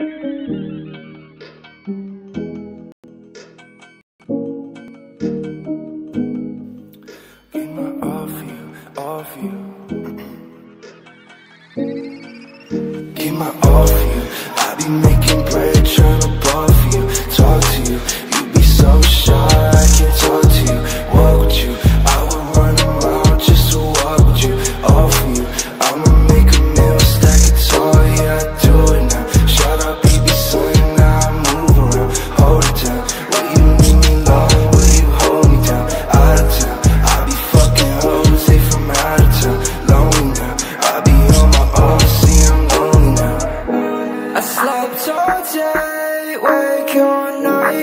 Get my off you, off you. Get my off you. I be making bread, tryna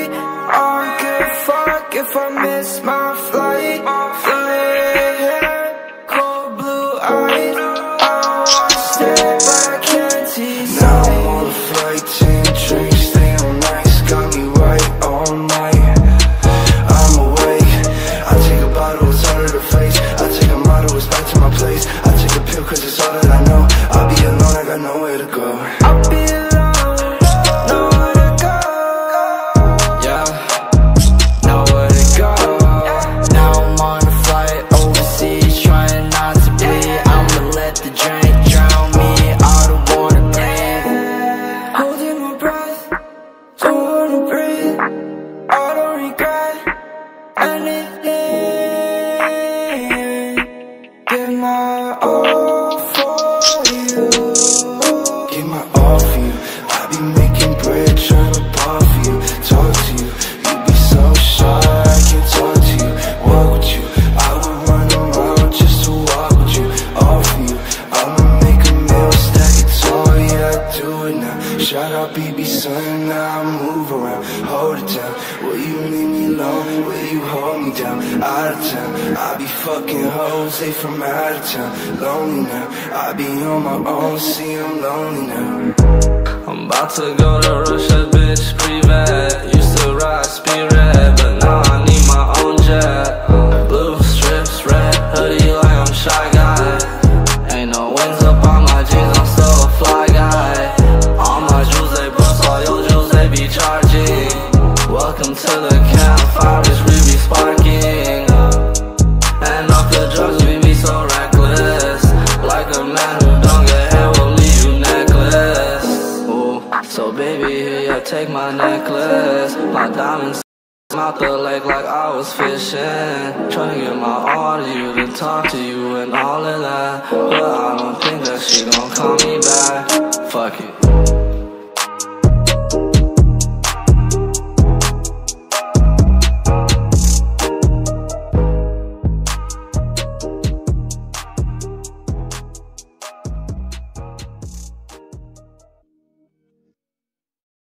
I don't give a fuck if I miss my flight. The drink hold it down. Will you leave me alone? Will you hold me down? Out of town, I be fucking hoes, they from out of town. Lonely now, I be on my own, see I'm lonely now. I'm about to go to Russia, bitch, pre-vet Used to ride Spirit, but now I need my own jet Blue strips, red hoodie like I'm Shy Guy Ain't no wings up on my jeans, Welcome to the campfire, bitch, we be sparking And off the drugs, we be so reckless. Like a man who don't get hair will leave you necklace. Ooh, so baby, here, take my necklace. My diamonds out the lake like I was fishing. Tryna get my all to you, to talk to you and all of that. But I don't think that she gon' call me back